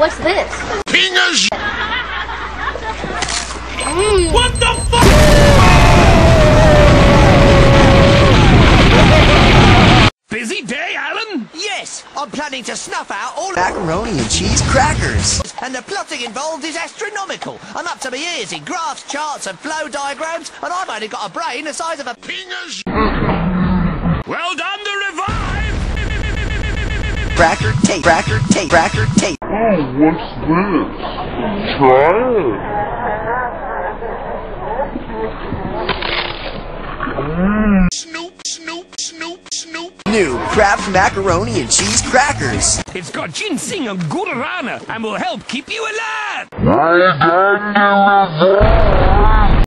what's this? Pingas! Mm. What the fuck? Busy day, Alan? Yes, I'm planning to snuff out all Macaroni and cheese crackers. and the plotting involved is astronomical. I'm up to my ears in graphs, charts, and flow diagrams, and I've only got a brain the size of a Pingas! Well done the revive! Cracker tape. Cracker tape. Cracker tape. Oh, what's this? Try it. Snoop, snoop, snoop, snoop. New Kraft macaroni and cheese crackers. It's got ginseng and guarana and will help keep you alive! I got the result.